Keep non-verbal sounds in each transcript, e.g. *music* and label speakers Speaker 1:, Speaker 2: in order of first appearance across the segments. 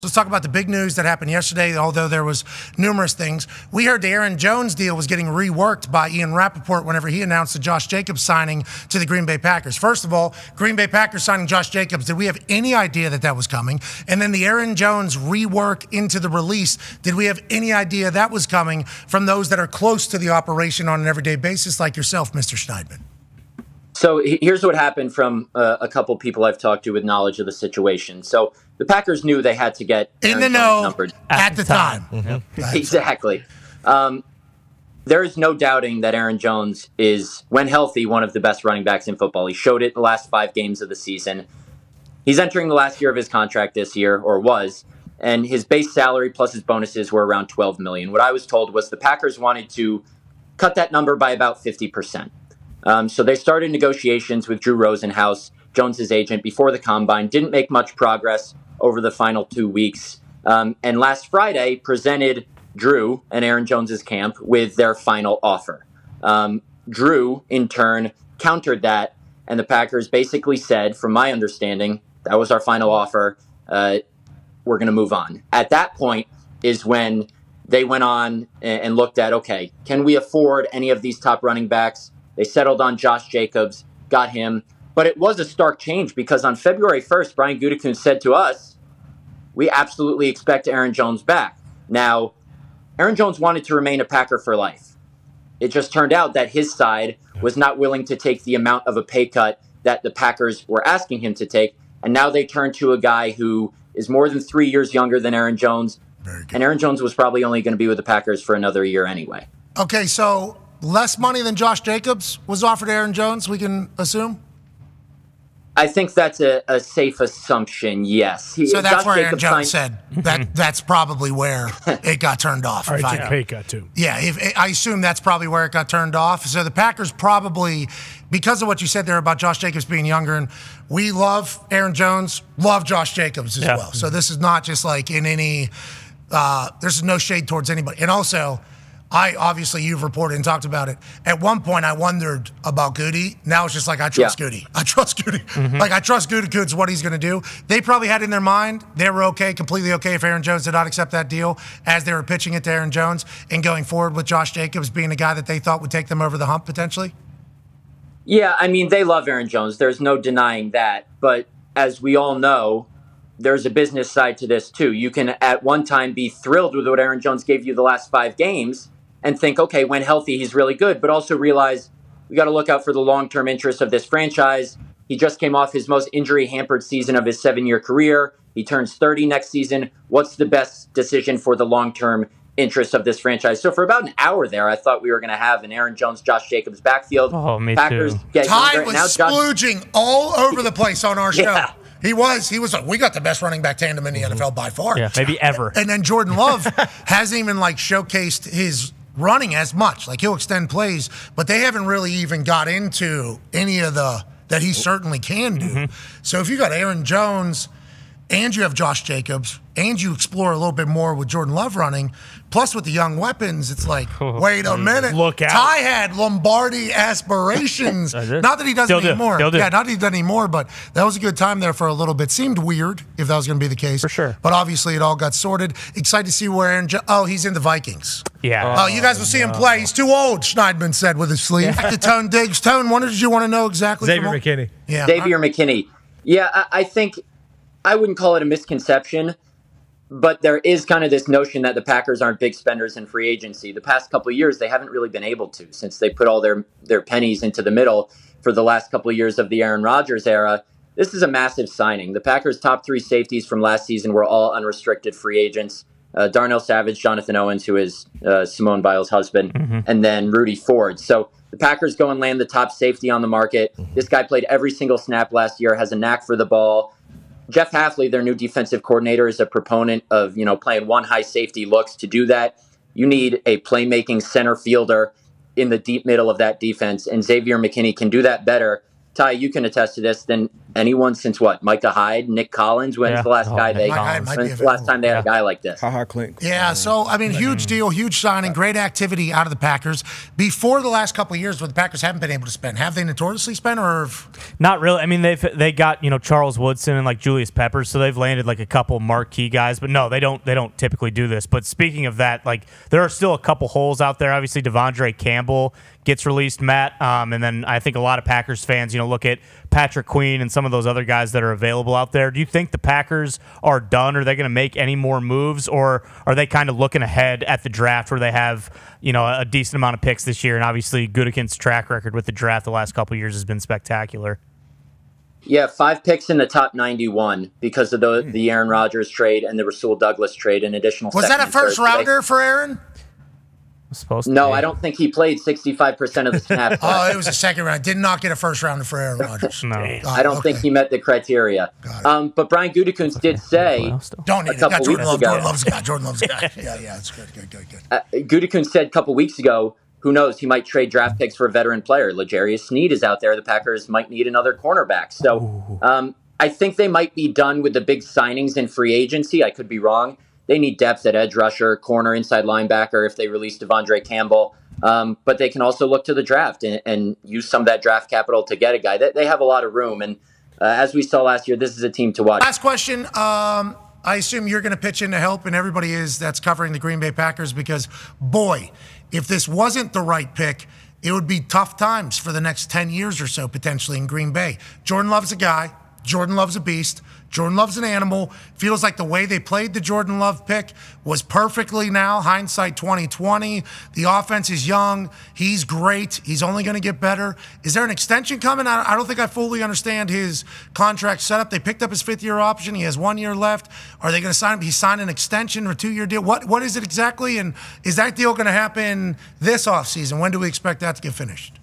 Speaker 1: Let's talk about the big news that happened yesterday, although there was numerous things. We heard the Aaron Jones deal was getting reworked by Ian Rapoport whenever he announced the Josh Jacobs signing to the Green Bay Packers. First of all, Green Bay Packers signing Josh Jacobs, did we have any idea that that was coming? And then the Aaron Jones rework into the release, did we have any idea that was coming from those that are close to the operation on an everyday basis, like yourself, Mr. Schneidman?
Speaker 2: So here's what happened from uh, a couple people I've talked to with knowledge of the situation. So the Packers knew they had to get
Speaker 1: in the know numbered. at, the time. time.
Speaker 2: Mm-hmm. *laughs* exactly. Um, there is no doubting that Aaron Jones is, when healthy, one of the best running backs in football. He showed it the last five games of the season. He's entering the last year of his contract this year, or was, and his base salary plus his bonuses were around 12 million. What I was told was the Packers wanted to cut that number by about 50 percent. Um, so they started negotiations with Drew Rosenhaus, Jones's agent, before the combine. Didn't make much progress over the final two weeks. Um, and last Friday presented Drew and Aaron Jones's camp with their final offer. Um, Drew, in turn, countered that, and the Packers basically said, from my understanding, that was our final offer. Uh, we're going to move on. At that point is when they went on and looked at, okay, can we afford any of these top running backs? They settled on Josh Jacobs, got him. But it was a stark change because on February 1st, Brian Gutekunst said to us, we absolutely expect Aaron Jones back. Now, Aaron Jones wanted to remain a Packer for life. It just turned out that his side was not willing to take the amount of a pay cut that the Packers were asking him to take. And now they turn to a guy who is more than three years younger than Aaron Jones. And Aaron Jones was probably only going to be with the Packers for another year anyway.
Speaker 1: Okay, so less money than Josh Jacobs was offered Aaron Jones, we can assume?
Speaker 2: I think that's a, a safe assumption, yes.
Speaker 1: He, so that's Josh where Aaron Jones signed- said that that's probably where *laughs* it got turned off.
Speaker 3: Or took pay cut, too.
Speaker 1: Yeah, if, I assume that's probably where it got turned off. So the Packers probably, because of what you said there about Josh Jacobs being younger, and we love Aaron Jones, love Josh Jacobs as yeah. well. So this is not just like in any, uh, there's no shade towards anybody. And also, I obviously you've reported and talked about it. At one point, I wondered about Goody. Now it's just like I trust yeah. Goody. I trust Goody. Mm-hmm. Like I trust Goody Goods what he's going to do. They probably had in their mind they were okay, completely okay if Aaron Jones did not accept that deal as they were pitching it to Aaron Jones and going forward with Josh Jacobs being a guy that they thought would take them over the hump potentially.
Speaker 2: Yeah, I mean they love Aaron Jones. There's no denying that. But as we all know, there's a business side to this too. You can at one time be thrilled with what Aaron Jones gave you the last five games and think, okay, when healthy, he's really good, but also realize we got to look out for the long term interests of this franchise. He just came off his most injury hampered season of his seven year career. He turns 30 next season. What's the best decision for the long term interests of this franchise? So for about an hour there, I thought we were going to have an Aaron Jones, Josh Jacobs backfield.
Speaker 3: Oh, me Packers too.
Speaker 1: Get Ty was now splooging Josh- all over the place on our *laughs* show. Yeah. He was. He was like, we got the best running back tandem in the mm-hmm. NFL by far.
Speaker 3: Yeah, maybe ever.
Speaker 1: And then Jordan Love *laughs* hasn't even like showcased his running as much. Like he'll extend plays, but they haven't really even got into any of the that he certainly can do. Mm-hmm. So if you got Aaron Jones and you have Josh Jacobs and you explore a little bit more with Jordan Love running, Plus, with the young weapons, it's like, *laughs* oh, wait a minute.
Speaker 3: Look out.
Speaker 1: Ty had Lombardi aspirations. *laughs* not that he doesn't Still anymore. Do. Yeah, not that he does anymore, but that was a good time there for a little bit. Seemed weird if that was going to be the case.
Speaker 3: For sure.
Speaker 1: But obviously, it all got sorted. Excited to see where Aaron. Jo- oh, he's in the Vikings.
Speaker 3: Yeah.
Speaker 1: Oh, you guys will see him oh, play. He's too old, Schneidman said with his sleeve. Back to *laughs* Tone Diggs. Tone, what did you want to know exactly?
Speaker 3: Xavier McKinney.
Speaker 2: Yeah. Xavier McKinney. Yeah, I, I think I wouldn't call it a misconception but there is kind of this notion that the Packers aren't big spenders in free agency. The past couple of years, they haven't really been able to since they put all their their pennies into the middle for the last couple of years of the Aaron Rodgers era. This is a massive signing. The Packers' top three safeties from last season were all unrestricted free agents. Uh, Darnell Savage, Jonathan Owens, who is uh, Simone Biles' husband, mm-hmm. and then Rudy Ford. So the Packers go and land the top safety on the market. This guy played every single snap last year, has a knack for the ball, Jeff Hafley, their new defensive coordinator, is a proponent of you know playing one high safety looks. To do that, you need a playmaking center fielder in the deep middle of that defense, and Xavier McKinney can do that better Ty, you can attest to this, than anyone since what? Micah Hyde, Nick Collins. When's
Speaker 4: Yeah.
Speaker 2: the last
Speaker 4: Oh,
Speaker 2: guy
Speaker 4: Nick
Speaker 2: they?
Speaker 4: Collins.
Speaker 2: When's the last time they had a guy like this?
Speaker 5: Ha ha clink.
Speaker 1: Yeah, so I mean, huge deal, huge signing, great activity out of the Packers. Before the last couple of years, where the Packers haven't been able to spend, have they notoriously spent, or have-
Speaker 4: Not really. I mean, they've they got you know Charles Woodson and like Julius Peppers, so they've landed like a couple marquee guys. But no, they don't. They don't typically do this. But speaking of that, like there are still a couple holes out there. Obviously, Devondre Campbell gets released, Matt, um, and then I think a lot of Packers fans, you know, look at Patrick Queen and some of those other guys that are available out there. Do you think the Packers are done? Are they going to make any more moves, or are they kind of looking ahead at the draft where they have you know a decent amount of picks this year? And obviously, Gutekunst's track record with the draft the last couple years has been spectacular.
Speaker 2: Yeah, five picks in the top 91 because of the hmm. the Aaron Rodgers trade and the Rasul Douglas trade and additional.
Speaker 1: was that a first
Speaker 2: third. So
Speaker 1: rounder for Aaron?
Speaker 4: Supposed to
Speaker 2: No,
Speaker 4: be.
Speaker 2: I don't think he played 65% of the snaps. *laughs*
Speaker 1: Oh, it was a second round. Did not get a first rounder for Aaron Rodgers.
Speaker 4: No.
Speaker 2: I don't think he met the criteria. Um, but Brian Gutekunst did say
Speaker 1: Don't need
Speaker 2: a
Speaker 1: it. Got
Speaker 2: couple
Speaker 1: Jordan
Speaker 2: weeks
Speaker 1: Love.
Speaker 2: ago.
Speaker 1: Jordan Love's a guy. Jordan Love's a guy. *laughs* Yeah, yeah, it's good, good, good, good.
Speaker 2: uh, Gutekunst said a couple weeks ago, who knows, he might trade draft picks for a veteran player. L'Jarius Sneed is out there. The Packers might need another cornerback. So um, I think they might be done with the big signings in free agency. I could be wrong. They need depth at edge rusher, corner, inside linebacker if they release Devondre Campbell. Um, but they can also look to the draft and, and use some of that draft capital to get a guy. They, they have a lot of room. And uh, as we saw last year, this is a team to watch.
Speaker 1: Last question. Um, I assume you're going to pitch in to help, and everybody is that's covering the Green Bay Packers because, boy, if this wasn't the right pick, it would be tough times for the next 10 years or so potentially in Green Bay. Jordan Love's a guy. Jordan Love's a beast. Jordan Love's an animal. Feels like the way they played the Jordan Love pick was perfectly now. Hindsight 2020. The offense is young. He's great. He's only going to get better. Is there an extension coming? I don't think I fully understand his contract setup. They picked up his fifth year option. He has one year left. Are they going to sign him? He signed an extension or two year deal. What What is it exactly? And is that deal going to happen this offseason? When do we expect that to get finished?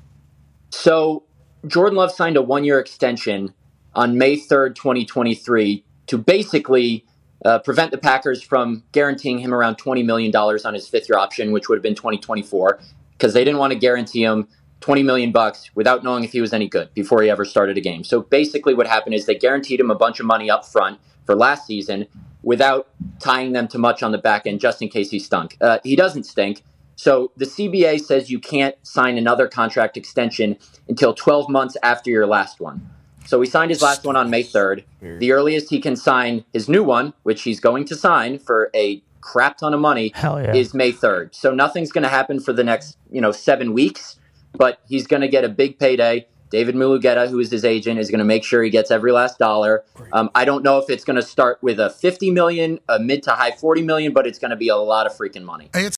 Speaker 2: So Jordan Love signed a one year extension on May 3rd, 2023, to basically uh, prevent the Packers from guaranteeing him around $20 million on his fifth year option, which would have been 2024, because they didn't want to guarantee him 20 million bucks without knowing if he was any good before he ever started a game. So basically what happened is they guaranteed him a bunch of money up front for last season without tying them to much on the back end just in case he stunk. Uh, he doesn't stink. So the CBA says you can't sign another contract extension until 12 months after your last one. So he signed his last one on May 3rd. The earliest he can sign his new one, which he's going to sign for a crap ton of money,
Speaker 4: Hell yeah.
Speaker 2: is May 3rd. So nothing's going to happen for the next, you know, 7 weeks, but he's going to get a big payday. David Mulugeta, who is his agent, is going to make sure he gets every last dollar. Um, I don't know if it's going to start with a 50 million, a mid to high 40 million, but it's going to be a lot of freaking money.
Speaker 1: It's